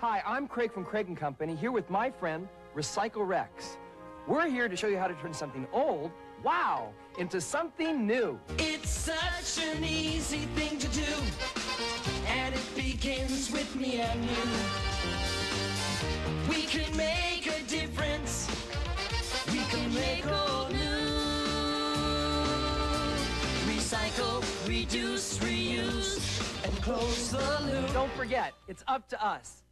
Hi, I'm Craig from Craig & Company, here with my friend, Recycle Rex. We're here to show you how to turn something old, wow, into something new. It's such an easy thing to do, and it begins with me and you. We can make a difference. We can make old new. Recycle, reduce, reuse, and close the loop. Don't forget, it's up to us.